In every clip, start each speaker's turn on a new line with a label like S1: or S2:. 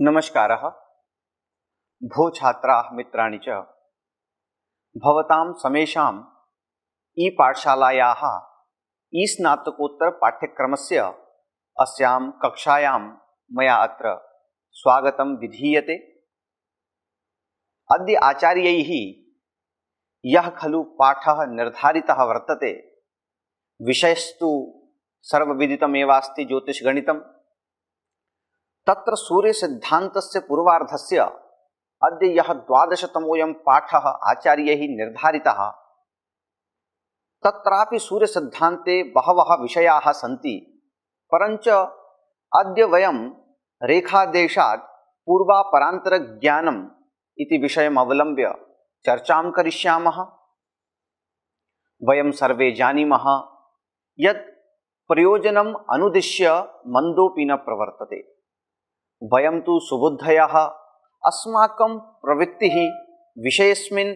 S1: नमस्कारः। भो छात्राः मित्राणि च, भवतां समेषाम् ई पाठशालायाः, ई स्नातकोत्तरपाठ्यक्रमस्य अस्यां कक्षायां मया अत्र स्वागतं विधीयते। अद्य आचार्यैः यः खलु पाठः निर्धारितः वर्तते, विषयस्तु सर्वविदितमेवास्ति ज्योतिषगणितं तत्र सूर्यसिद्धान्तस्य पूर्वार्धस्य अद्य यः द्वादशतमोऽयं पाठः आचार्यैः निर्धारितः, तत्रापि सूर्यसिद्धान्ते बहवः विषयाः सन्ति, परञ्च अद्य वयं रेखादेशात् पूर्वापरान्तरज्ञानम् इति विषयम् अवलम्ब्य चर्चां करिष्यामः। वयं सर्वे जानीमः यत् प्रयोजनम् अनुदिश्य मन्दोऽपि न प्रवर्तते। वयं तु सुबुद्धयः। अस्माकं प्रवृत्तिः विषयस्मिन्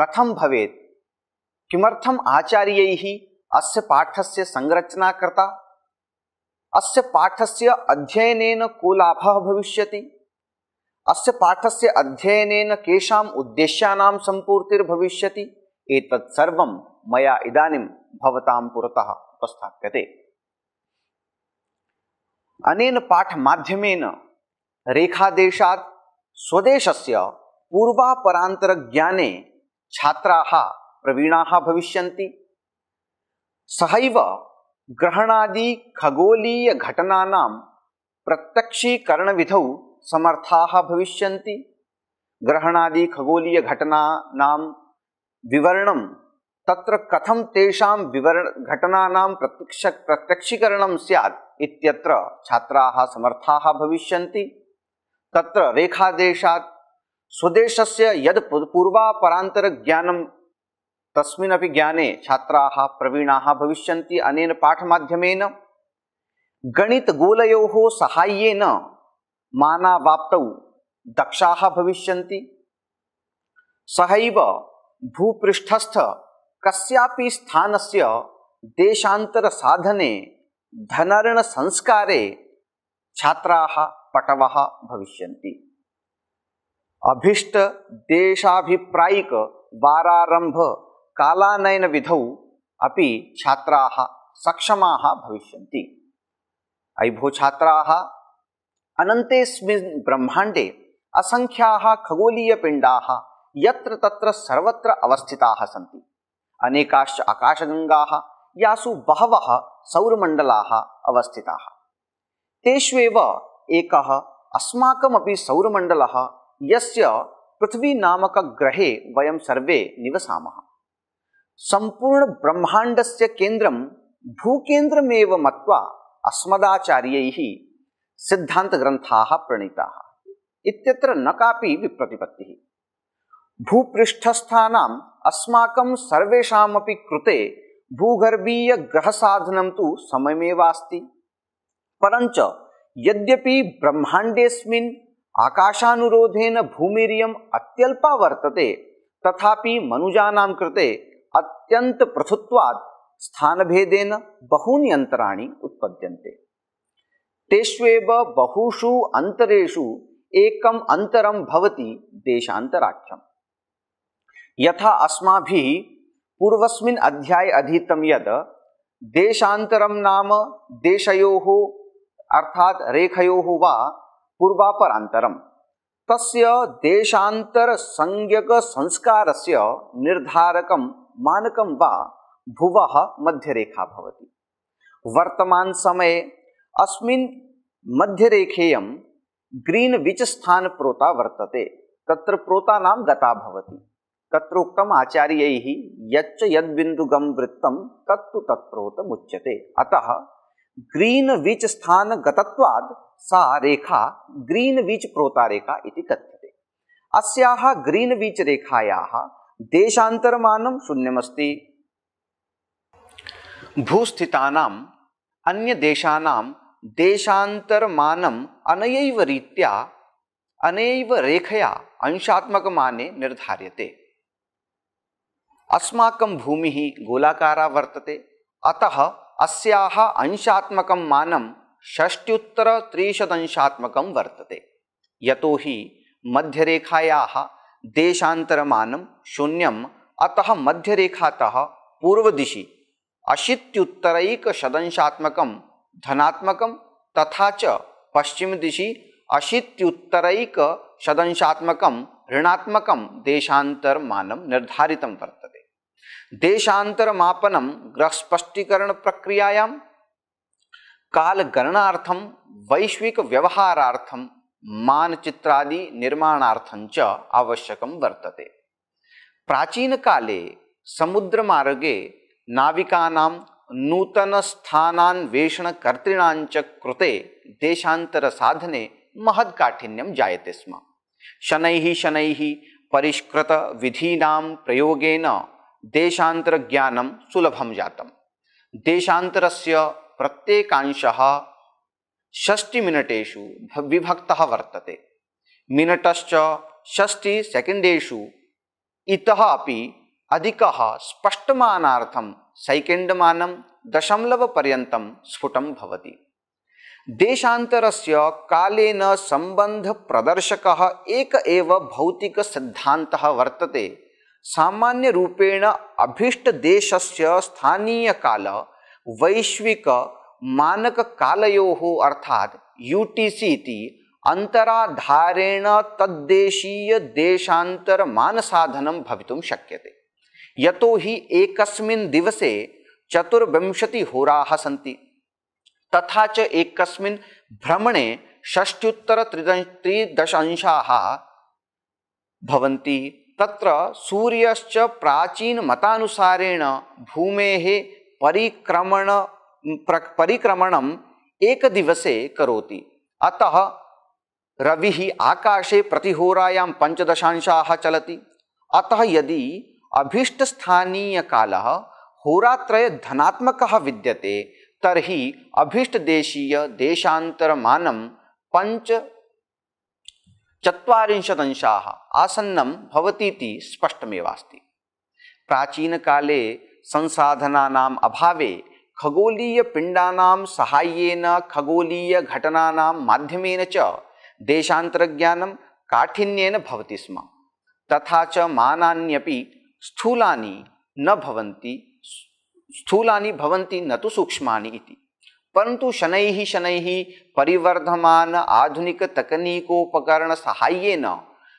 S1: कथं भवेत्? किमर्थम् आचार्यैः अस्य पाठस्य संरचना कृता अस्य पाठस्य अध्ययनेन को लाभः भविष्यति? अस्य पाठस्य अध्ययनेन केषाम् उद्देश्यानां सम्पूर्तिर्भविष्यति? एतत् सर्वं मया इदानीं भवतां अनेन पाठमाध्यमेन रेखादेशात् स्वदेशस्य पूर्वापरान्तरज्ञाने छात्राः प्रवीणाः भविष्यन्ति। सहैव ग्रहणादि खगोलीयघटनानां प्रत्यक्षीकरणविधौ समर्थाः भविष्यन्ति। ग्रहणादि खगोलीयघटनानां विवरणं तत्र कथं तेषां विवरण, घटनानां प्रत्यक्ष, प्रत्यक्षीकरणं स्यात् इत्यत्र छात्राः समर्थाः भविष्यन्ति। तत्र रेखादेशात् स्वदेशस्य यद् पूर्वापरान्तरज्ञानं, तस्मिन्नपि ज्ञाने छात्राः प्रवीणाः भविष्यन्ति अनेन पाठमाध्यमेन। गणितगोलयोः साहाय्येन मानावाप्तौ दक्षाः भविष्यन्ति। सहैव भूपृष्ठस्थ कस्यापि स्थानस्य देशान्तरसाधने धनर्णसंस्कारे छात्राः पटवः भविष्यन्ति। अभीष्टदेशाभिप्रायिकवारारम्भ कालानयनविधौ अपि छात्राः सक्षमाः भविष्यन्ति। अयि भो छात्राः अनन्तेऽस्मिन् ब्रह्माण्डे असङ्ख्याः खगोलीयपिण्डाः यत्र तत्र सर्वत्र अवस्थिताः सन्ति। अनेकाश्च आकाशगङ्गाः यासु बहवः सौरमण्डलाः अवस्थिता। तेष्वेव एकः अस्माकमपि सौरमण्डलः यस्य पृथ्वीनामकग्रहे वयं सर्वे निवसामः। सम्पूर्णब्रह्माण्डस्य केन्द्रं भूकेन्द्रमेव मत्वा अस्मदाचार्यैः सिद्धान्तग्रन्थाः प्रणीताः। इत्यत्र न कापि विप्रतिपत्तिः। भूपृष्ठस्थानाम् अस्माकं सर्वेषामपि कृते भूगर्भीयग्रहसाधनं तु समयमेवास्ति। परञ्च यद्यपि ब्रह्माण्डेऽस्मिन् आकाशानुरोधेन भूमिरियम् अत्यल्पा वर्तते, तथापि मनुजानां कृते अत्यन्तपृथुत्वात् स्थानभेदेन बहूनि अन्तराणि उत्पद्यन्ते। तेष्वेव बहुषु अन्तरेषु एकम् अन्तरं भवति देशान्तराख्यम्। यथा अस्माभिः पूर्वस्मिन् अध्याये अधीतं यत् देशान्तरं नाम देशयोः, अर्थात् रेखयोः वा पूर्वापरान्तरं तस्य देशान्तरसंज्ञकसंस्कारस्य निर्धारकं मानकं वा भुवः मध्यरेखा भवति। वर्तमानसमये अस्मिन् मध्यरेखेयं ग्रीन्विच् स्थानप्रोता वर्तते, तत्र प्रोतानां गता भवति। तत्र उक्तम् आचार्यैः यच्च यद्बिन्दुगं वृत्तं तत्तु तत्प्रोतमुच्यते अतः ग्रीन्विच् स्थानगतत्वात् सा रेखा ग्रीन्विच् प्रोता रेखा इति कथ्यते। अस्याः ग्रीन्विच् रेखायाः देशान्तरमानं शून्यमस्ति। भूस्थितानाम् अन्यदेशानां देशान्तरमानम् अनयैव रीत्या अनैव रेखया अंशात्मकमाने निर्धार्यते। अस्माकं भूमिः गोलाकारा वर्तते। अतः अस्याः अंशात्मकं मानं षष्ट्युत्तरत्रिशतंशात्मकं वर्तते। यतो हि मध्यरेखायाः देशान्तरमानं शून्यम्, अतः मध्यरेखातः पूर्वदिशि अशीत्युत्तरैकशदंशात्मकं धनात्मकं तथा च पश्चिमदिशि अशीत्युत्तरैकशदंशात्मकं ऋणात्मकं देशान्तरमानं निर्धारितं वर्तते। देशान्तरमापनं ग्रहस्पष्टीकरणप्रक्रियायां कालगणनार्थं, वैश्विकव्यवहारार्थं, मानचित्रादि निर्माणार्थं च आवश्यकं वर्तते। प्राचीनकाले समुद्रमार्गे नाविकानां नूतनस्थानान्वेषणकर्तॄणां च कृते देशान्तरसाधने महत्काठिन्यं जायते स्म। शनैः शनैः परिष्कृतविधीनां प्रयोगेन देशान्तरज्ञानं सुलभं जातं देशान्तरस्य प्रत्येकांशः षष्टिमिनटेषु विभक्तः वर्तते। मिनटश्च षष्टिसेकेण्डेषु इतः अपि अधिकः स्पष्टमानार्थं सैकेण्डमानं दशमलवपर्यन्तं स्फुटं भवति। देशान्तरस्य कालेन सम्बन्धप्रदर्शकः एक एव भौतिकसिद्धान्तः वर्तते। सामान्यरूपेण अभीष्टदेशस्य स्थानीयकाल वैश्विक मानककालयोः अर्थात् यू टी सी इति अन्तराधारेण तद्देशीयदेशान्तरमानसाधनं भवितुं शक्यते। यतो हि एकस्मिन् दिवसे चतुर्विंशतिहोराः सन्ति। तथा च एकस्मिन् भ्रमणे षष्ट्युत्तरत्रिदश त्रिदशांशाः भवन्ति। तत्र सूर्यश्च प्राचीनमतानुसारेण भूमेः परिक्रमण परिक्रमणम् एकदिवसे करोति। अतः रविः आकाशे प्रतिहोरायां पञ्चदशांशाः चलति। अतः यदि अभीष्टस्थानीयकालः होरात्रयधनात्मकः विद्यते, तर्हि अभीष्टदेशीयदेशान्तरमानं पञ्च चत्वारिंशदंशाः। आसन्नं भवतीति स्पष्टमेवास्ति। प्राचीनकाले संसाधनानाम् अभावे खगोलीयपिण्डानां साहाय्येन, खगोलीयघटनानां माध्यमेन च देशान्तरज्ञानं काठिन्येन भवति स्म। तथा च मानान्यपि स्थूलानि न भवन्ति, स्थूलानि भवन्ति न तु सूक्ष्मानि इति। परन्तु शनैः शनैः परिवर्धमान आधुनिकतकनीकोपकरणसाहाय्येन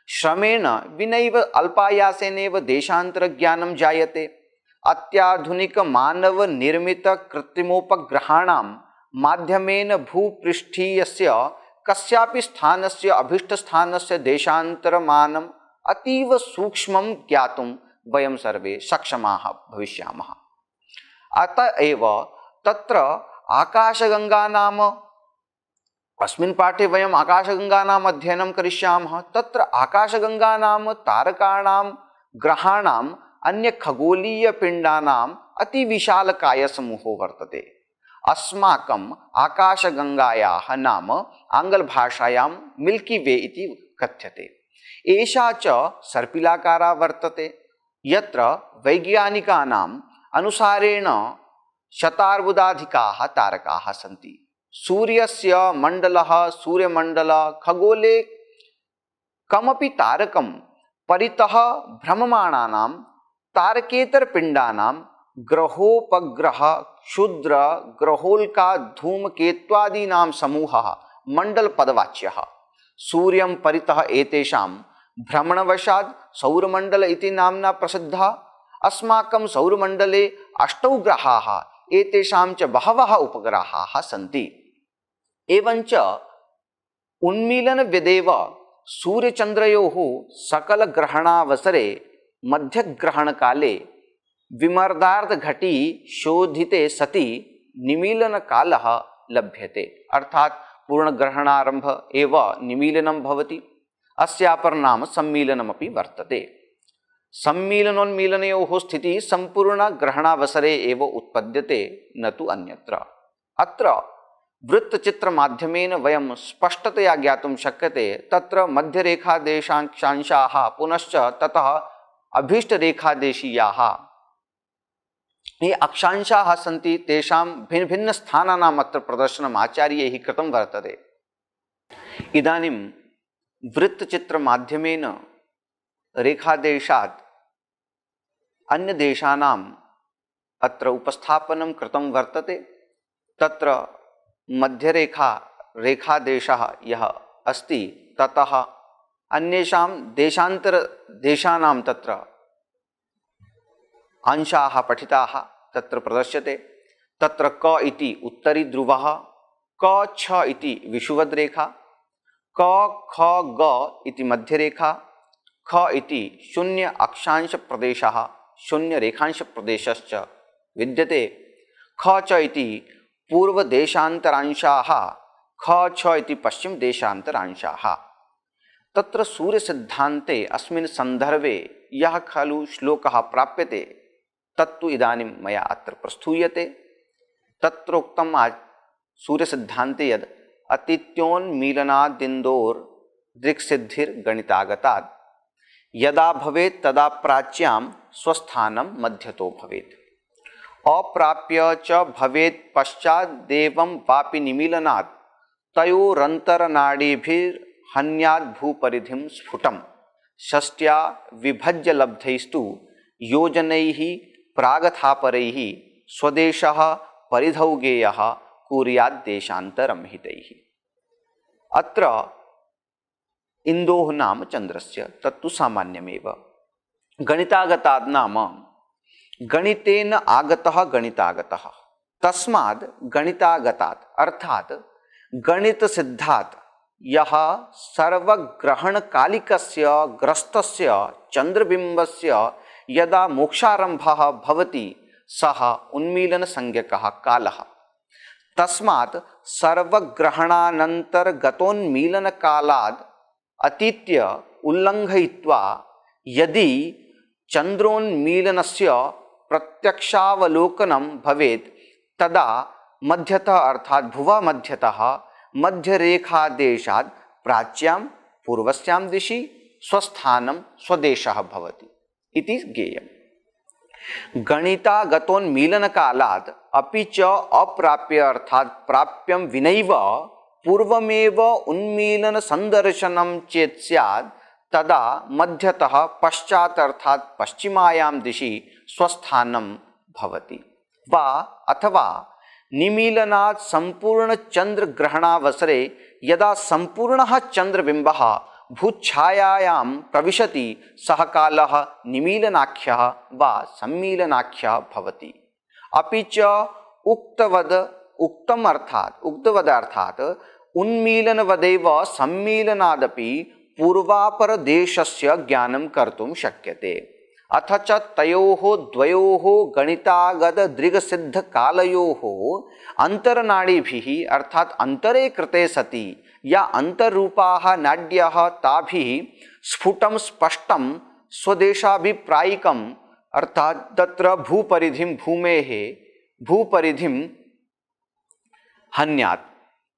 S1: श्रमेण विनैव अल्पायासेनैव देशान्तरज्ञानं जायते। अत्याधुनिकमानवनिर्मितकृत्रिमोपग्रहाणां माध्यमेन भूपृष्ठीयस्य कस्यापि स्थानस्य अभीष्टस्थानस्य देशान्तरमानम् अतीव सूक्ष्मं ज्ञातुं वयं सर्वे सक्षमाः भविष्यामः। अत एव तत्र आकाशगङ्गा नाम अस्मिन् पाठे वयम् आकाशगङ्गानाम् अध्ययनं करिष्यामः। तत्र आकाशगङ्गा नाम तारकाणां ग्रहाणाम्, अन्यखगोलीयपिण्डानाम् अतिविशालकायसमूहो वर्तते। अस्माकम् आकाशगङ्गायाः नाम आङ्ग्लभाषायां मिल्की वे इति कथ्यते। एषा च सर्पिलाकारा वर्तते। यत्र वैज्ञानिकानाम् अनुसारेण शतार्बुदाधिकाः तारकाः सन्ति। सूर्यस्य मण्डलः, सूर्यमण्डल, खगोले कमपि तारकं परितः भ्रममाणानां, तारकेतरपिण्डानां, ग्रहोपग्रह, क्षुद्र, ग्रहोल्का, धूमकेत्वादीनां समूहः, मण्डलपदवाच्यः। सूर्यं परितः एतेषां भ्रमणवशात् सौरमण्डल इति नाम्ना प्रसिद्धः। अस्माकं सौरमण्डले अष्टौ ग्रहाः एतेषां च बहवः उपग्रहाः सन्ति। एवञ्च उन्मीलनविदेव सूर्यचन्द्रयोः सकलग्रहणावसरे मध्यग्रहणकाले विमर्दार्धघटी शोधिते सति निमीलनकालः लभ्यते। अर्थात् पूर्णग्रहणारम्भ एव निमीलनं भवति। अस्यापरनाम सम्मीलनमपि वर्तते। सम्मीलनोन्मीलनयोः स्थितिः सम्पूर्णग्रहणावसरे एव उत्पद्यते, न तु अन्यत्र। अत्र वृत्तचित्रमाध्यमेन वयं स्पष्टतया ज्ञातुं शक्यते, तत्र मध्यरेखादेशांशांशाः पुनश्च ततः अभीष्टरेखादेशीयाः। ये अक्षांशाः सन्ति, तेषां भिन्नभिन्नस्थानानाम् अत्र प्रदर्शनम् आचार्यैः कृतं वर्तते। इदानीं वृत्तचित्र माध्यमेन रेखादेशात् अन्यदेशानाम् अत्र उपस्थापनं कृतं वर्तते, तत्र मध्यरेखा, रेखादेशः यः अस्ति, ततः अन्येषां देशान्तरदेशानां तत्र अंशाः पठिताः तत्र प्रदर्श्यते, तत्र क इति उत्तरीध्रुवः, क, छ इति विषुवद्रेखा, क, ख, ग इति मध्यरेखा, ख इति शून्य अक्षांशप्रदेशः शून्यरेखांशप्रदेशश्च विद्यते। ख च इति पूर्वदेशान्तरांशाः। ख छ इति पश्चिमदेशान्तरांशाः। तत्र सूर्यसिद्धान्ते अस्मिन् सन्दर्भे यः खलु श्लोकः प्राप्यते, तत्तु इदानीं मया अत्र प्रस्थूयते तत्रोक्तम् आज सूर्यसिद्धान्ते यद् अतिथ्योन्मीलनादिन्दोर् दृक्सिद्धिर्गणितागतात्। यदा भवेत् तदा प्राच्यां स्वस्थानं मध्यतो भवेत्। अप्राप्य च भवेत् पश्चादेवं वापि निमीलनात् तयोरन्तरनाडीभिर्हन्याद् भूपरिधिं स्फुटं षष्ट्या विभज्य लब्धैस्तु योजन, प्रागथापर, स्वदेशः परिधौ गेयः कुर्यात् देशान्तरं हितैः। अत्र इन्दोः नाम चन्द्रस्य तत्तु सामान्यमेव। गणितागतात् नाम गणितेन आगतः गणितागतः। तस्माद् गणितागतात्, अर्थात् गणितसिद्धात्, यः सर्वग्रहणकालिकस्य ग्रस्तस्य चन्द्रबिम्बस्य यदा मोक्षारम्भः भवति, सः उन्मीलनसंज्ञकः कालः। तस्मात् सर्वग्रहणानन्तर्गतोन्मीलनकालाद् अतीत्य उल्लङ्घयित्वा यदि चन्द्रोन्मीलनस्य प्रत्यक्षावलोकनं भवेत्, तदा मध्यतः अर्थात् भुवा मध्यतः मध्यरेखादेशात् प्राच्यां, पूर्वस्यां दिशि स्वस्थानं स्वदेशः भवति इति ज्ञेयम्। गणितागतोन्मीलनकालात् अपि च अप्राप्य अर्थात् प्राप्यं विनैव पूर्वमेव उन्मीलनसन्दर्शनं चेत् स्यात्, तदा मध्यतः पश्चात् अर्थात् पश्चिमायां दिशि स्वस्थानं भवति। वा अथवा निमीलनात् सम्पूर्णचन्द्रग्रहणावसरे यदा सम्पूर्णः चन्द्रबिम्बः भूच्छायायां प्रविशति, सः कालः निमीलनाख्यः वा सम्मीलनाख्यः च उक्तवद् उक्तम् अर्थात् उक्तवदर्थात् उन्मीलनवदेव सम्मीलनादपि पूर्वापरदेशस्य ज्ञानं कर्तुं शक्यते। अथ च तयोः, द्वयोः, गणितागतदृगसिद्धकालयोः अन्तर्नाडीभिः, अर्थात् अन्तरे कृते सति, या अन्तर्रूपाः नाड्याः ताभिः स्फुटं स्पष्टं स्वदेशाभिप्रायिकम्, अर्थात् तत्र भूपरिधिं भूमेः, भूपरिधिं हन्यात्।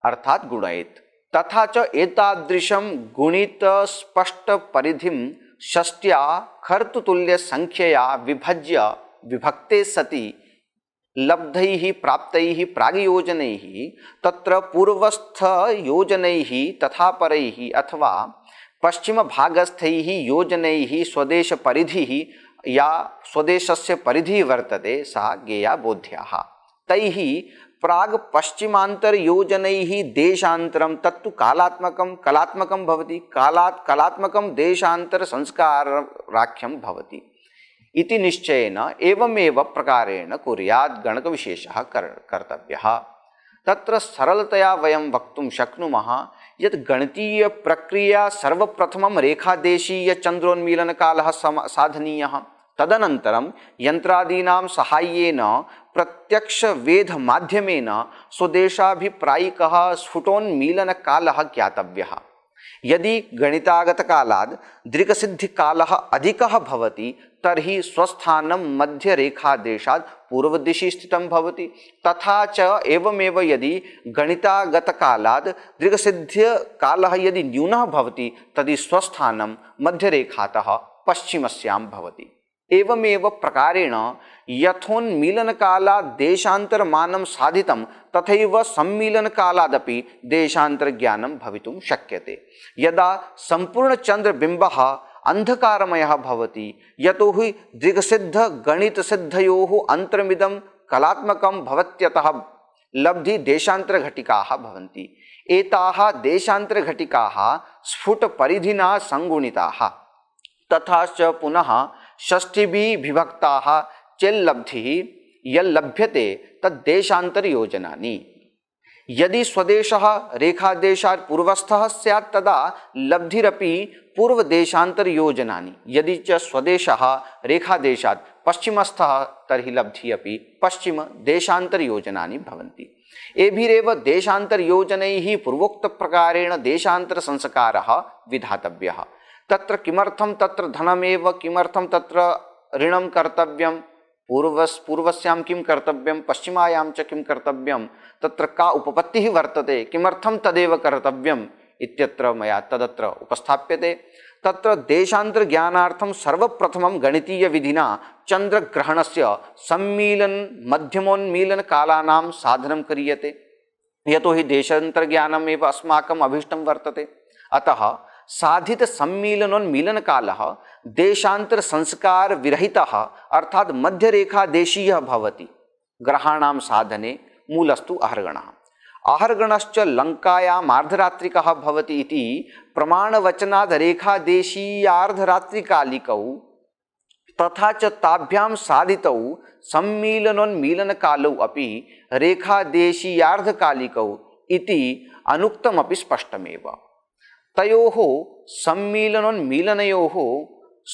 S1: अर्थात् गुणयेत्। तथा च एतादृशं गुणितस्पष्टपरिधिं षष्ट्या खर्तुतुल्यसङ्ख्यया विभज्य विभक्ते सति लब्धैः, प्राप्तैः, प्रागयोजनैः, तत्र पूर्वस्थयोजनैः तथा परैः अथवा योजनैः स्वदेशपरिधिः या स्वदेशस्य परिधिः वर्तते सा गेया बोध्याः। तैः प्राग् पश्चिमान्तरयोजनैः देशान्तरं तत्तु कालात्मकं, कलात्मकं भवति, कालात्, कलात्मकं देशान्तरसंस्काराख्यं भवति। इति निश्चयेन एवमेव प्रकारेण कुर्यात् गणकविशेषः कर्, कर्तव्यः। तत्र सरलतया वयं वक्तुं शक्नुमः यत् गणितीयप्रक्रिया सर्वप्रथमं रेखादेशीयचन्द्रोन्मीलनकालः सम, साधनीयः। तदनन्तरं यन्त्रादीनां साहाय्येन प्रत्यक्षवेधमाध्यमेन स्वदेशाभिप्रायिकः स्फुटोन्मीलनकालः ज्ञातव्यः। यदि गणितागतकालात् दृगसिद्धिकालः अधिकः भवति, तर्हि स्वस्थानं मध्यरेखादेशात् पूर्वदिशि स्थितं भवति। तथा च एवमेव यदि गणितागतकालात् दृगसिद्ध्यकालः यदि न्यूनः भवति, तर्हि स्वस्थानं मध्यरेखातः पश्चिमस्यां भवति। एवमेव प्रकारेण यथोन्मीलनकालात् देशान्तरमानं साधितं, तथैव सम्मीलनकालादपि देशान्तरज्ञानं भवितुं शक्यते। यदा सम्पूर्णचन्द्रबिम्बः अन्धकारमयः भवति यतो हि दृगसिद्धगणितसिद्धयोः अन्तर्मिदं कलात्मकं भवत्यतः लब्धिदेशान्तरघटिकाः भवन्ति। एताः देशान्तरघटिकाः स्फुटपरिधिना सङ्गुणिताः तथा च पुनः षष्ठिभिः विभक्ताः चेल्लब्धिः यल्लभ्यते तद्देशान्तरयोजनानि। यदि स्वदेशः रेखादेशात् पूर्वस्थः स्यात् तदा लब्धिरपि पूर्वदेशान्तरयोजनानि। यदि च स्वदेशः रेखादेशात् पश्चिमस्थः तर्हि लब्धिः अपि पश्चिमदेशान्तरयोजनानि भवन्ति। एभिरेव देशान्तरयोजनैः पूर्वोक्तप्रकारेण देशान्तरसंस्कारः विधातव्यः। तत्र किमर्थं तत्र धनमेव, किमर्थं तत्र ऋणं कर्तव्यं? पूर्वस्, पूर्वस्यां किं कर्तव्यं? पश्चिमायां च किं कर्तव्यं? तत्र का उपपत्तिः वर्तते? किमर्थं तदेव कर्तव्यम्? इत्यत्र मया तदत्र उपस्थाप्यते। तत्र देशान्तरज्ञानार्थं सर्वप्रथमं गणितीयविधिना चन्द्रग्रहणस्य सम्मीलन मध्यमोन्मीलनकालानां साधनं क्रियते। यतो हि देशान्तरज्ञानमेव अस्माकम् अभीष्टं वर्तते। अतः साधित सम्मीलनोन्मीलन काल, देशांतर संस्कार विरहित, अर्थात मध्यरेखा देशीय भवति। ग्रहाणां साधने मूलस्तु अहर्गणः। आहर्गणश्च लङ्कायाम् आर्धरात्रिकः भवति इति प्रमाणवचनाद् रेखादेशीयार्धरात्रिकालिकौ तथा च ताभ्यां साधितौ सम्मीलनोन्मीलनकालौ अपि रेखादेशीयार्धकालिकौ इति अनुक्तमपि स्पष्टमेव। तयोः सम्मीलनोन्मीलनयोः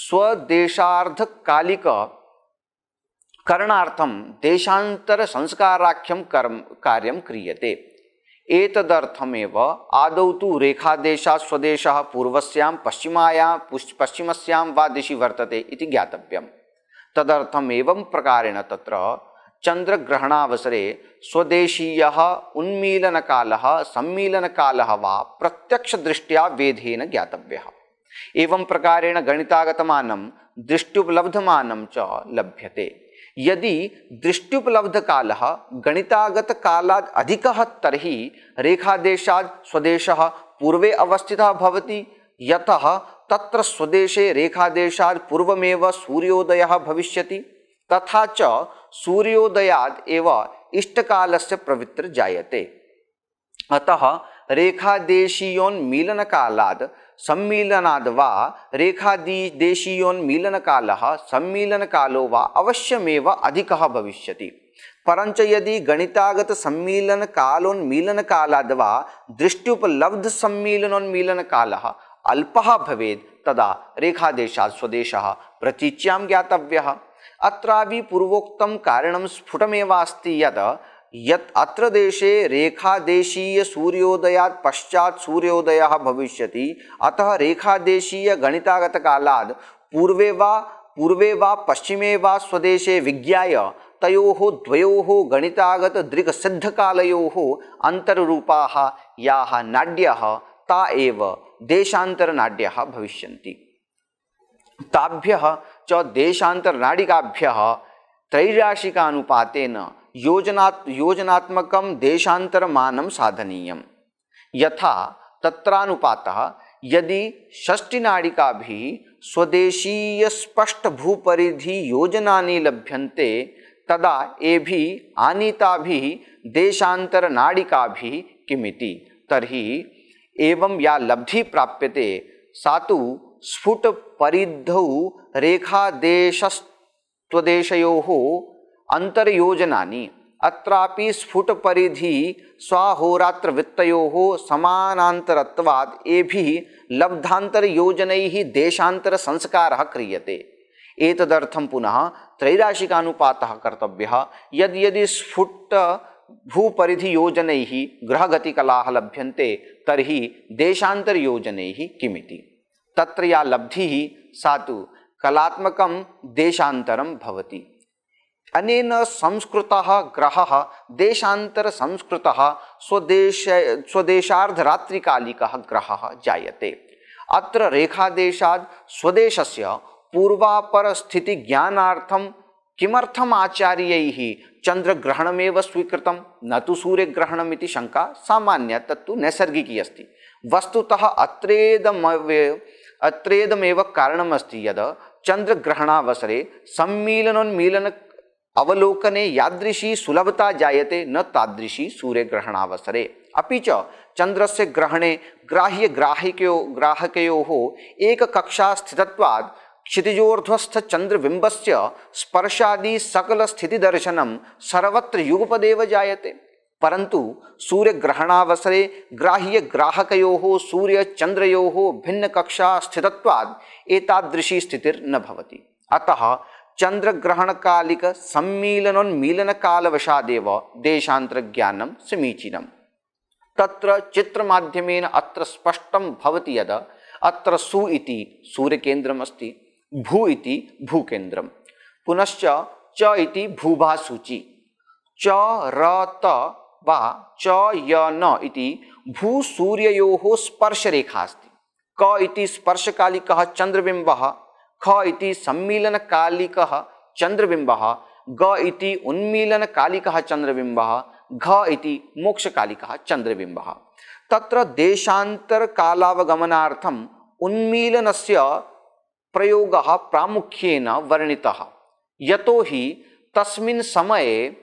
S1: स्वदेशार्धकालिक करणार्थं देशान्तरसंस्काराख्यं कर्म कार्यं क्रियते। एतदर्थमेव आदौ तु रेखादेशात् स्वदेशः पूर्वस्यां पश्चिमायां पश्चिमस्यां वा दिशि वर्तते इति तदर्थम् एवं प्रकारेण तत्र चंद्रग्रहणावसरे स्वदेशीय उन्मीलन काल सम्मीलन काल वा प्रत्यक्ष दृष्टिया वेदेन ज्ञातव्य। एवं प्रकारेण गणितागतमानं दृष्टुपलब्धमानं च लभ्यते। यदि दृष्टुपलब्धकालः गणितागतकालात् अधिकः तर्हि रेखादेशात् स्वदेशः पूर्वे अवस्थितः भवति, यतः तत्र स्वदेशे रेखादेशात् पूर्वमेव सूर्योदयः भविष्यति। तथा च सूर्योदयाद एव इष्टकालस्य प्रवृत्ति जायते अतः रेखादेशीयोन्मीलनकालाद् सम्मीलनाद् वा रेखादेशीयोन्मीलनकालः सम्मीलनकालो वा अवश्यमेव अधिकः भविष्यति। परञ्च यदि गणितागतसम्मीलनकालोन्मीलनकालाद् वा दृष्ट्युपलब्धसम्मीलनोन्मीलनकालः अल्पः भवेत् तदा रेखादेशात् स्वदेशः प्रतीच्यां ज्ञातव्यः। अत्रापि पूर्वोक्तं कारणं स्फुटमेवास्ति यत् यत् अत्र देशे रेखादेशीय सूर्योदयात् पश्चात् सूर्योदयः भविष्यति, अतः रेखादेशीयगणितागतकालात् पूर्वे वा पूर्वे वा पश्चिमे वा स्वदेशे विज्ञाय, तयोः द्वयोः गणितागतदृक्सिद्धकालयोः अन्तररूपाः याः नाड्यः, ता एव देशान्तरनाड्यः भविष्यन्ति। ताभ्यः च देशान्तरनाडिकाभ्यः त्रैराशिकानुपातेन योजना योजनात्मकं देशान्तरमानं साधनीयं यथा तत्रानुपातः यदि षष्टिनाडिकाभिः स्वदेशीयस्पष्टभूपरिधियोजनानि लभ्यन्ते, तदा एभिः आनीताभिः देशान्तरनाडिकाभिः किमिति? तर्हि एवं या लब्धिः प्राप्यते, सा तु स्फुटपरिधौ रेखादेशस्त्वदेशयोः अन्तर्योजनानि। अत्रापि स्फुटपरिधि स्वाहोरात्रवृत्तयोः समानान्तरत्वात् एभिः लब्धान्तरयोजनैः देशान्तरसंस्कारः क्रियते। एतदर्थं पुनः त्रैराशिकानुपातः कर्तव्यः। यद् यदि स्फुट भूपरिधियोजनैः ग्रहगतिकलाः लभ्यन्ते, तर्हि देशान्तरयोजनैः किमिति? तत्र या लब्धिः सा तु कलात्मकं देशान्तरं भवति। अनेन संस्कृतः ग्रहः, देशान्तरसंस्कृतः, स्वदेश, स्वदेशार्धरात्रिकालिकः ग्रहः जायते। अत्र रेखादेशात् स्वदेशस्य पूर्वापरस्थितिज्ञानार्थं किमर्थम् आचार्यैः चन्द्रग्रहणमेव स्वीकृतं? न तु सूर्यग्रहणमिति शङ्का सामान्य तत्तु नैसर्गिकी अस्ति। वस्तुतः अत्रेदमवे अत्रेदमेव कारणमस्ति यद् चन्द्रग्रहणावसरे सम्मीलनोन्मीलन अवलोकने यादृशी सुलभता जायते न तादृशी सूर्यग्रहणावसरे। अपि च चन्द्रस्य ग्रहणे ग्राह्यग्राहिकयो ग्राहकयोः एककक्षा स्थितत्वात् क्षितिजोर्ध्वस्थचन्द्रबिम्बस्य स्पर्शादि सकलस्थितिदर्शनं सर्वत्र युगपदेव जायते। परंतु सूर्य ग्रहणावसरे सूर्यग्रहणावसरे ग्राह्यग्राहकयोः सूर्यचन्द्रयोः भिन्नकक्षा स्थितत्वात् एतादृशी स्थितिर्न भवति। अतः चन्द्रग्रहणकालिकसम्मीलनोन्मीलनकालवशादेव देशान्तरज्ञानं समीचीनम्। तत्र चित्रमाध्यमेन अत्र स्पष्टं भवति यद्, अत्र सु इति भू इति भूकेन्द्रं पुनश्च च इति भूभासूची। च, र, त वा च य न इति भूसूर्ययोः स्पर्शरेखा अस्ति क इति स्पर्शकालिकः चन्द्रबिम्बः, ख इति सम्मीलनकालिकः चन्द्रबिम्बः, ग इति उन्मीलनकालिकः चन्द्रबिम्बः, घ इति मोक्षकालिकः चन्द्रबिम्बः। तत्र देशान्तरकालावगमनार्थम् उन्मीलनस्य प्रयोगः प्रामुख्येन वर्णितः। यतोहि तस्मिन् समये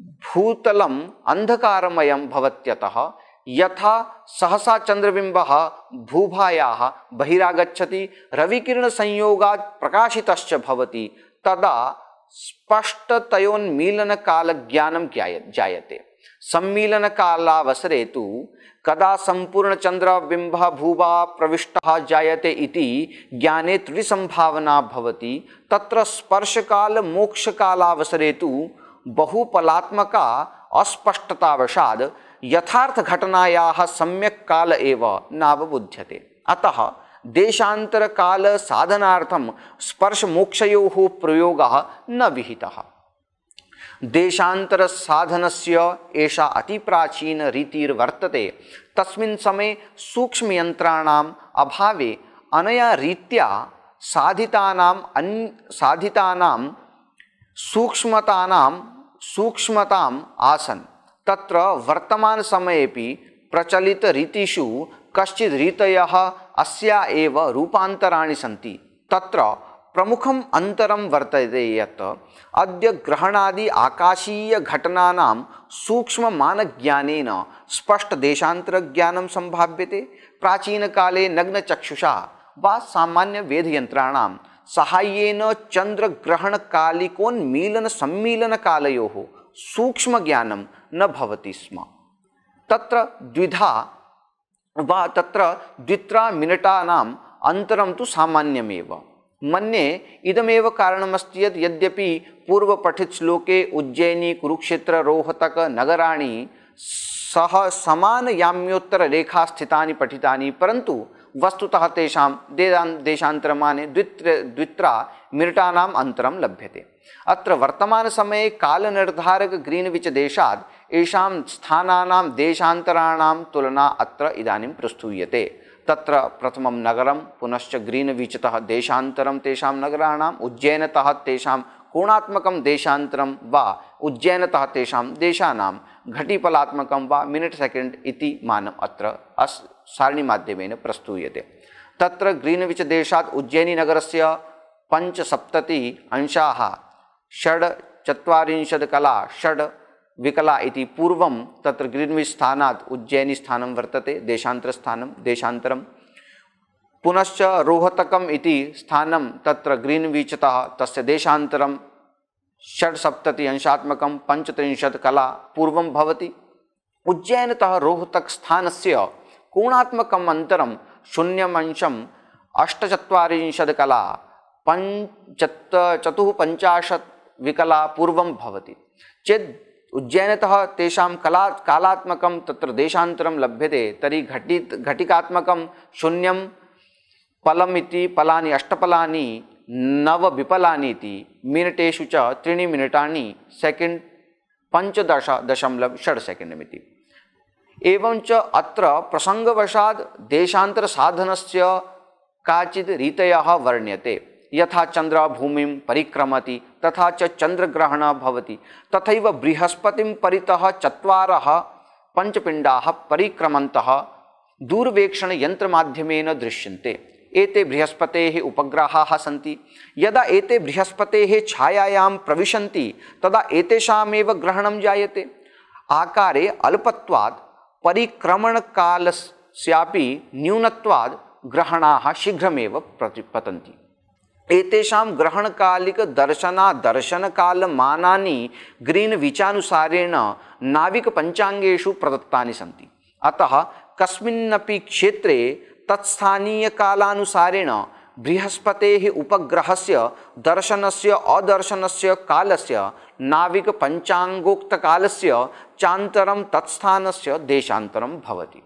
S1: भूतलम् अन्धकारमयं भवत्यतः, यथा सहसा चन्द्रबिम्बः भूभायाः बहिरागच्छति, रविकिरणसंयोगात् प्रकाशितश्च भवति, तदा स्पष्टतयोन्मीलनकालज्ञानं ज्ञाय, जायते। सम्मीलनकालावसरे तु कदा सम्पूर्णचन्द्रबिम्बः भूभा प्रविष्टः जायते इति ज्ञाने त्रुटिसम्भावना भवति, तत्र स्पर्शकालमोक्षकालावसरे तु बहुपलात्मका अस्पष्टतावशाद यथार्थ घटनायाः सम्यक् काल एव नावबुध्यते। अतः देशांतर काल साधनार्थम स्पर्श मोक्षयोः प्रयोगः न विहितः। देशांतर साधनस्य एषा अतिप्राचीन रीतिर्वर्तते तस्मिन् समये सूक्ष्मयन्त्राणाम् अभावे अनया रीत्या साधितानाम् अन् साधितानां सूक्ष्मतानां सूक्ष्मताम् आसन्। तत्र वर्तमानसमयेपि प्रचलितरीतिषु कश्चित् रीतयः अस्या एव रूपान्तराणि सन्ति। तत्र प्रमुखम् अन्तरं वर्तते यत् अद्य ग्रहणादि आकाशीयघटनानां सूक्ष्ममानज्ञानेन स्पष्टदेशान्तरज्ञानं सम्भाव्यते। प्राचीनकाले नग्नचक्षुषा वा सामान्यवेदयन्त्राणां साहाय्येन चन्द्रग्रहणकालिकोन्मीलनसम्मीलनकालयोः सूक्ष्मज्ञानं न भवति स्म। तत्र द्विधा वा तत्र द्वित्रा मिनिटानाम् अन्तरं तु सामान्यमेव। मन्ये इदमेव कारणमस्ति यत् यद्यपि पूर्वपठितश्लोके उज्जैनी कुरुक्षेत्ररोहतकनगराणि सह समानयाम्योत्तररेखास्थितानि पठितानि, परन्तु वस्तुतः तेषां देदान्, देशान्तरमाने द्वित्र, द्वित्रा मिनिटानाम् अन्तरं लभ्यते। अत्र वर्तमानसमये कालनिर्धारकग्रीन्विच् देशात् येषां स्थानानां देशान्तराणां तुलना अत्र इदानीं प्रस्तूयते। तत्र प्रथमं नगरं, पुनश्च ग्रीनवीचतः देशान्तरं तेषां नगराणाम्, उज्जैनतः तेषां कोणात्मकं देशान्तरं वा, उज्जैनतः तेषां देशानां, घटिफलात्मकं वा, मिनिट् सेकेण्ड् इति मानम् अत्र अस् सारणीमाध्यमेन प्रस्तूयते। तत्र ग्रीनविच देशात् उज्जैनीनगरस्य पञ्चसप्तति अंशाः षड् चत्वारिंशत् कला, षड् विकला इति पूर्वं तत्र ग्रीन्विच् स्थानात् उज्जैनीस्थानं वर्तते, देशान्तरस्थानं, देशान्तरं। पुनश्च रोहतकम् इति स्थानं तत्र ग्रीन्वीचतः, तस्य देशान्तरं षड्सप्तति अंशात्मकं पञ्चत्रिंशत् कला पूर्वं भवति। उज्जैनतः रोहतकस्थानस्य कोणात्मकम् अन्तरं शून्यमंशम् अष्टचत्वारिंशत् कला पञ्चत् चतुःपञ्चाशत् विकला पूर्वं भवति। चेत् उज्जैनतः तेषां कला कालात्मकं तत्र देशान्तरं लभ्यते, तर्हि घटि घटिकात्मकं शून्यं पलम् इति फलानि अष्टफलानि नवविफलानि इति मिनिटेषु च त्रीणि मिनिटानि सेकेण्ड् पञ्चदश दशमलव षड् सेकेण्ड् एवञ्च अत्र प्रसङ्गवशात् देशान्तरसाधनस्य काचित् रीतयः वर्ण्यते। यथा चंद्र भूमि परिक्रमति, तथा च चंद्रग्रहण भवति। तथैव बृहस्पतिं परितः चत्वारः पञ्चपिण्डाः परिक्रमन्तः दूरवेक्षणयन्त्रमाध्यमेन दृश्यन्ते। एते बृहस्पतेः उपग्रहाः सन्ति। यदा एते बृहस्पतेः छायायां प्रविशन्ति, तदा एतेषामेव ग्रहणं जायते। आकारे अल्पत्वात् परिक्रमणकालस्यापि न्यूनत्वात् ग्रहणाः शीघ्रमेव प्रतिपतन्ति एतेषां ग्रहणकालिकदर्शनादर्शनकालमानानि ग्रीन् विचानुसारेण नाविकपञ्चाङ्गेषु प्रदत्तानि सन्ति। अतः कस्मिन्नपि क्षेत्रे तत्स्थानीयकालानुसारेण बृहस्पतेः उपग्रहस्य दर्शनस्य, अदर्शनस्य कालस्य नाविकपञ्चाङ्गोक्तकालस्य चान्तरं तत्स्थानस्य देशान्तरं भवति।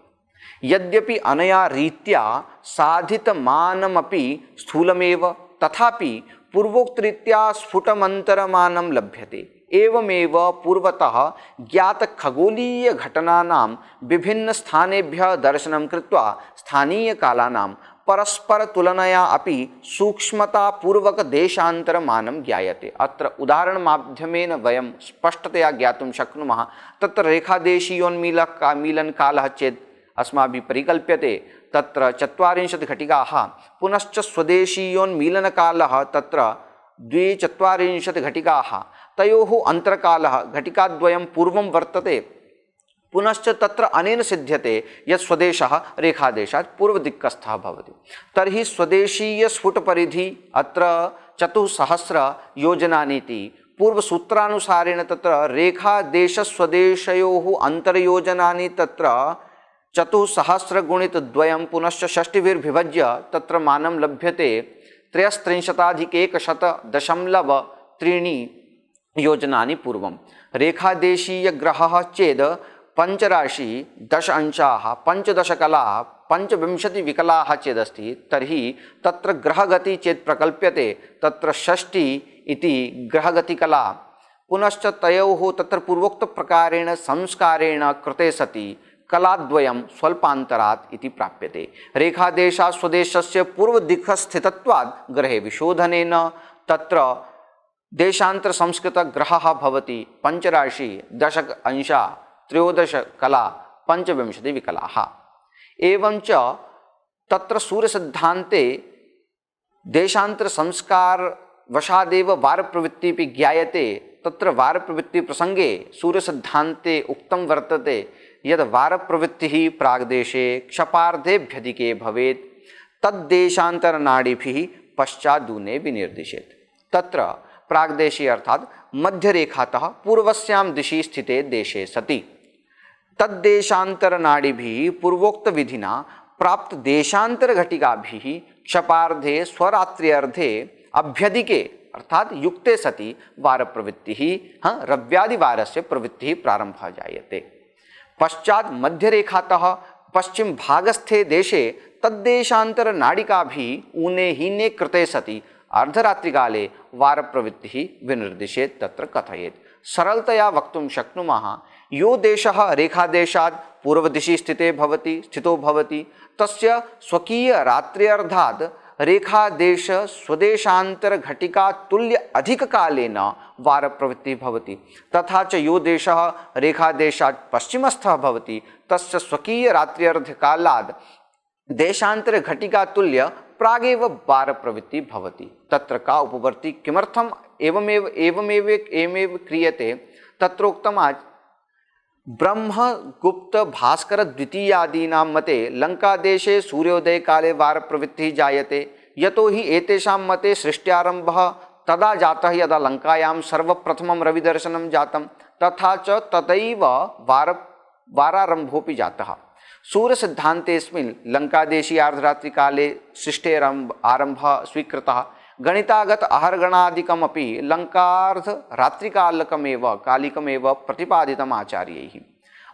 S1: यद्यपि अनया रीत्या साधितमानमपि स्थूलमेव, तथापि पूर्वोक्तरीत्या स्फुटमन्तरमानं लभ्यते। एवमेव पूर्वतः ज्ञातखगोलीयघटनानां विभिन्नस्थानेभ्यः दर्शनं कृत्वा स्थानीयकालानां परस्परतुलनया अपि सूक्ष्मतापूर्वकदेशान्तरमानं ज्ञायते। अत्र उदाहरणमाध्यमेन वयं स्पष्टतया ज्ञातुं शक्नुमः, तत्र रेखादेशीयोन्मीलक मीलनकालः चेत् अस्माभिः परिकल्प्यते। तत्र चत्वारिंशत् घटिकाः, पुनश्च स्वदेशीयोन्मीलनकालः, तत्र द्विचत्वारिंशत् घटिकाः, तयोः अन्तर्कालः, घटिकाद्वयं पूर्वं वर्तते। पुनश्च तत्र अनेन सिद्ध्यते यत् स्वदेशः रेखादेशात् पूर्वदिक्कस्थः भवति। तर्हि स्वदेशीयस्फुटपरिधि अत्र चतुस्सहस्रयोजनानीति पूर्वसूत्रानुसारेण तत्र रेखादेशस्वदेशयोः अन्तर्योजनानि तत्र चतुस्सहस्रगुणितद्वयं पुनश्च षष्टिभिर्विभज्य तत्र मानं लभ्यते। त्रयस्त्रिंशताधिकैकशतदशमलव त्रीणि योजनानि पूर्वं रेखादेशीयग्रहः चेद् पञ्चराशि दश अंशाः पञ्चदशकलाः पञ्चविंशतिविकलाः चेदस्ति, तर्हि तत्र ग्रहगति चेत् प्रकल्प्यते, तत्र षष्टि इति ग्रहगतिकला। पुनश्च तयोः तत्र पूर्वोक्तप्रकारेण संस्कारेण कृते सति, कलाद्वयं स्वल्पान्तरात् इति प्राप्यते। रेखादेशात् स्वदेशस्य पूर्वदिक्स्थितत्वात् ग्रहे विशोधनेन तत्र देशान्तरसंस्कृतग्रहः भवति पञ्चराशि दशक अंशा। त्रयोदशकला पञ्चविंशतिविकलाः एवञ्च तत्र सूर्यसिद्धान्ते देशान्तरसंस्कारवशादेव वारप्रवृत्तिपि ज्ञायते, तत्र वारप्रवृत्तिप्रसङ्गे सूर्यसिद्धान्ते उक्तं वर्तते, यद् वारप्रवृत्तिः प्राग्देशे क्षपार्धेभ्यधिके भवेत्, तद्देशान्तरनाडीभिः पश्चादूने विनिर्दिशेत्। तत्र प्राग्देशे अर्थात् मध्यरेखातः पूर्वस्यां दिशि स्थिते देशे सति। तद्देशान्तरनाडीभिः पूर्वोक्तविधिना प्राप्तदेशान्तरघटिकाभिः क्षपार्धे स्वरात्र्यर्धे अभ्यधिके, अर्थात युक्ते सति वारप्रवृत्तिः हाँ रव्यादिवारस्य प्रवृत्तिः प्रारम्भः जायते। पश्चात् मध्यरेखातः पश्चिम भागस्थे देशे तद्देशान्तरनाडिकाभिः ऊने हीने कृते सति अर्धरात्रिकाले वारप्रवृत्तिः विनिर्दिशेत् तत्र कथयेत्। सरलतया वक्तुं शक्नुमः यो देशः रेखादेशात् पूर्वदिशि स्थिते भवति, स्थितो भवति। तस्य रेखादेश स्वदेशान्तरघटिका तुल्य अधिककालेन वारप्रवृत्तिः भवति। तथा च यो देशः रेखादेशात् पश्चिमस्थः भवति। तस्य स्वकीयरात्र्यर्धकालात् देशान्तरघटिका तुल्य प्रागेव वारप्रवृत्ति भवति। तत्र का उपवर्ति किमर्थम् एवमेव एवमेव एवमेव क्रियते? तत्रोक्तम् ब्रह्मगुप्त भास्कर द्वितीयादीनां मते लङ्कादेशे सूर्योदयकाले वारप्रवृत्तिः जायते, यतो हि एतेषां मते सृष्ट्यारम्भः तदा जातः यदा लङ्कायां सर्वप्रथमं रविदर्शनं जातं, तथा च तथैव वार, वारारम्भोऽपि जातः। लङ्कादेशी अर्धरात्रिकाले सृष्टेरम्भ, आरम्भः स्वीकृतः। गणितागत अहर्गणादिकमपि लङ्कार्धरात्रिकालकमेव कालिकमेव प्रतिपादितम् आचार्य।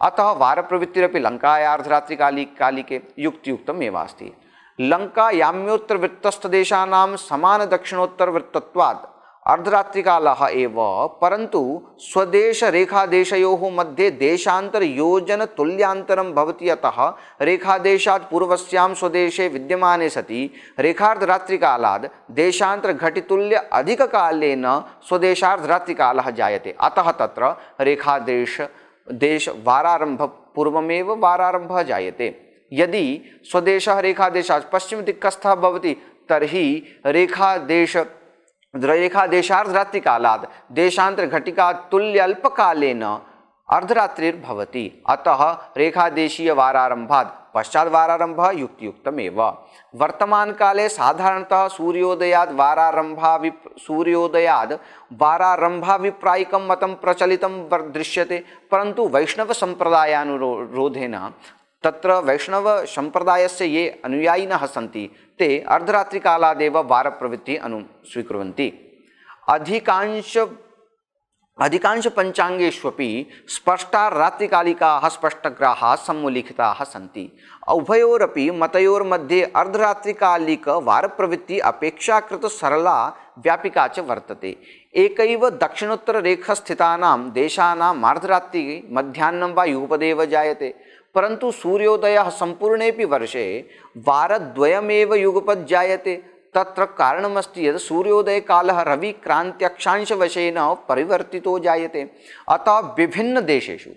S1: अतः वार प्रवृत्तिर लंकायाधरात्रि काली कालिके युक्तियुक्तमेव अस्ति। दक्षिणोत्तर समानदक्षिणोत्तरवृत्तत्वात् अर्धरात्रिकालः एव, परन्तु स्वदेशरेखादेशयोः मध्ये देशान्तरयोजनतुल्यान्तरं भवति अतः रेखादेशात् पूर्वस्यां स्वदेशे विद्यमाने सति। रेखार्धरात्रिकालाद् देशान्तरघटितुल्य अधिककालेन स्वदेशार्धरात्रिकालः जायते। अतः तत्र रेखादेश देश वारारंभ पूर्वमेव वारारंभः जायते। यदि स्वदेशः रेखादेशात् पश्चिमदिक्कस्थः भवति, तर्हि रेखादेश रेखादेशार्धरात्रिकालात् देशान्तरघटिका तुल्यल्पकालेन अर्धरात्रिर्भवति। अतः रेखादेशीयवारारम्भात् पश्चाद्वारारम्भः वर्तमान काले साधारणतः सूर्योदयात् वारारम्भाविप् सूर्योदयात् वारारम्भाभिप्रायिकं मतं प्रचलितं दृश्यते, परन्तु वैष्णवसम्प्रदायानुरोधेन तत्र वैष्णवसम्प्रदायस्य ये अनुयायिनः सन्ति, ते अर्धरात्रिकालादेव वारप्रवृत्तिः अनु स्वीकुर्वन्ति। अधिकांश अधिकांश पंचांगेष्वपि स्पष्टा रात्रिकालिकाः, स्पष्टग्राहाः सम्मुलिखिताः सन्ति। उभयोरपि मतयोर्मध्ये अर्धरात्रिकालिक वारप्रवृत्ति अपेक्षाकृत सरला व्यापिका च वर्तते। एकैव दक्षिणोत्तररेखस्थितानां देशानां अर्धरात्रि मध्याह्नं वा युगपदेव जायते। परंतु सूर्योदय संपूर्णे वर्षे वारद्वयमेव युगपत् जायते। तत्र कारणमस्ति यत् सूर्योदयकालः रविक्रान्त्यक्षांशवशेन परिवर्तितो जायते। अतः विभिन्नदेशेषु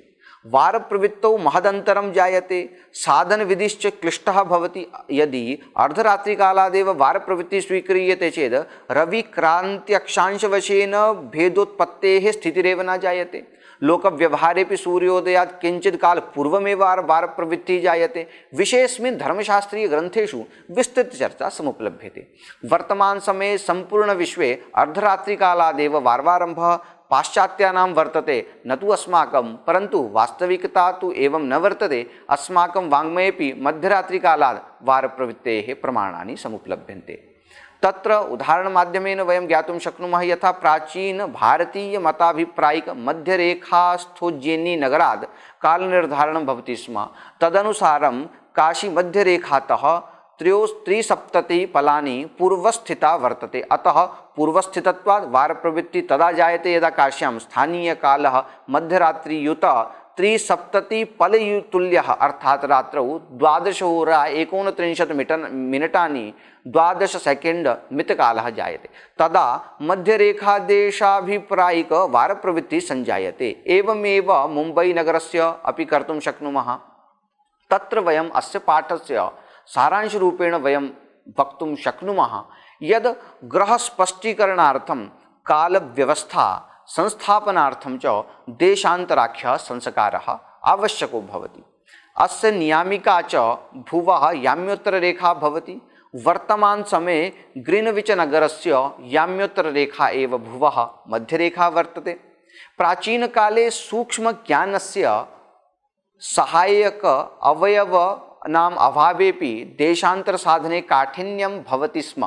S1: वारप्रवृत्तौ महदन्तरं जायते। साधन साधनविधिश्च क्लिष्टः भवति। यदि अर्धरात्रिकालादेव वारप्रवृत्तिः स्वीक्रियते चेत् रविक्रान्त्यक्षांशवशेन भेदोत्पत्तेः स्थितिरेव न जायते। लोकव्यवहारेपि सूर्योदयात् किञ्चित् वार प्रवृत्तिः जायते। विषयेऽस्मिन् धर्मशास्त्रीयग्रन्थेषु विस्तृतचर्चा समुपलभ्यते। वर्तमानसमये सम्पूर्णविश्वे अर्धरात्रिकालादेव वार्वारम्भः, पाश्चात्यानां वर्तते, न तु अस्माकं, परन्तु वास्तविकता तु एवं न वर्तते। अस्माकं वाङ्मयेपि मध्यरात्रिकालात् वारप्रवृत्तेः प्रमाणानि समुपलभ्यन्ते। तत्र उदाहरणमाध्यमेन वयं ज्ञातुं शक्नुमः यथा प्राचीनभारतीयमताभिप्रायिक मध्यरेखास्थोज्जेन्नीनगरात् कालनिर्धारणं भवति स्म। तदनुसारं काशीमध्यरेखातः त्रयो त्रिसप्ततिः फलानि पूर्वस्थिता वर्तते। अतः पूर्वस्थितत्वात् वारप्रवृत्ति तदा जायते यदा काश्यां स्थानीयकालः त्रिसप्तति पलयुतुल्य अर्थात रात्रौ द्वादशहोरा एकोनत्रिंशत् मिटन मिनटानि द्वादश सेकेण्ड् मितकालः जायते। तदा मध्यरेखादेशाभिप्रायिक वारप्रवृत्तिः सञ्जायते एवमेव मुम्बैनगरस्य अपि कर्तुं शक्नुमः। तत्र वयम् अस्य पाठस्य सारांशरूपेण वक्तुं शक्नुमः। यद् ग्रहस्पष्टीकरणार्थं कालव्यवस्था संस्थापनार्थं च देशान्तराख्यः संस्कारः आवश्यको भवति। अस्य नियामिका च भुवः याम्योत्तररेखा भवति। वर्तमान समये ग्रीनविच नगरस्य याम्योत्तररेखा एव भुवः, मध्यरेखा वर्तते। प्राचीनकाले सूक्ष्मज्ञानस्य सहायक अवयवनाम् अभावेपि देशान्तरसाधने काठिन्यं भवति स्म।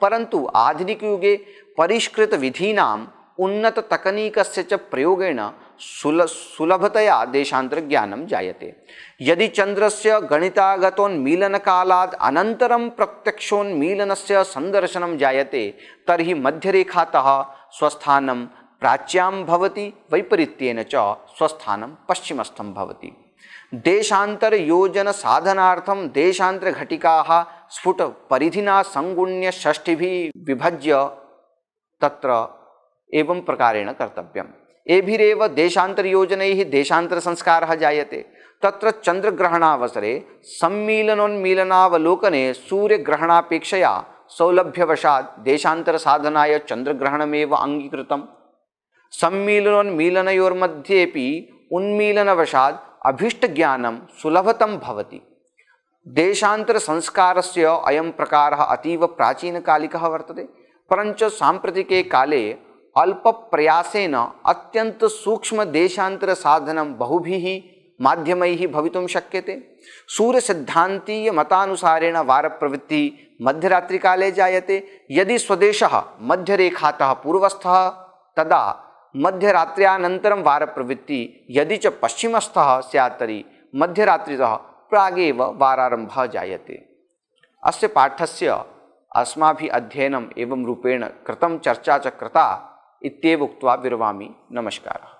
S1: परन्तु आधुनिकयुगे परिष्कृतविधीनां उन्नत तकनीक च प्रयोगेण सुल, सुलभतया देशान्तरज्ञानं जायते। यदि चन्द्रस्य गणितागतोन्मीलनकालात् अनन्तरं प्रत्यक्षोन्मीलनस्य सन्दर्शनं जायते, तर्हि मध्यरेखातः स्वस्थानं प्राच्यां भवति, वैपरीत्येन च स्वस्थानं पश्चिमस्थं भवति। देशान्तरयोजनसाधनार्थं देशान्तरघटिकाः स्फुटपरिधिना सङ्गुण्य षष्ठिभिः विभज्य तत्र एवं प्रकारेण कर्तव्यम्। एभिरेव देशान्तरयोजनैः देशान्तरसंस्कारः जायते। तत्र चन्द्रग्रहणावसरे सम्मीलनोन्मीलनावलोकने सूर्यग्रहणापेक्षया सौलभ्यवशात् देशान्तरसाधनाय चन्द्रग्रहणमेव अङ्गीकृतं सम्मीलनोन्मीलनयोर्मध्येपि उन्मीलनवशात् अभीष्टज्ञानं सुलभतं भवति। देशान्तरसंस्कारस्य अयं प्रकारः अतीव प्राचीनकालिकः वर्तते, परञ्च साम्प्रतिके काले अल्प प्रयासेन अत्यंत सूक्ष्म देशांतर साधनं बहुभिः माध्यमैः भवितुं शक्यते। सूर्यसिद्धान्तीय मतानुसारेण वारप्रवृत्ति मध्यरात्रिकाले जायते। यदि स्वदेशः मध्यरेखातः पूर्वस्थः, तदा मध्यरात्र्यानन्तरं वारप्रवृत्ति, यदि च पश्चिमस्थः स्यात् तर्हि मध्यरात्रितः प्रागेव वारारम्भः जायते। अस्य पाठस्य अस्माभिः अध्ययनम् एवं रूपेण कृतं चर्चा च कृता इत्येव उक्त विरवामी नमस्कारः।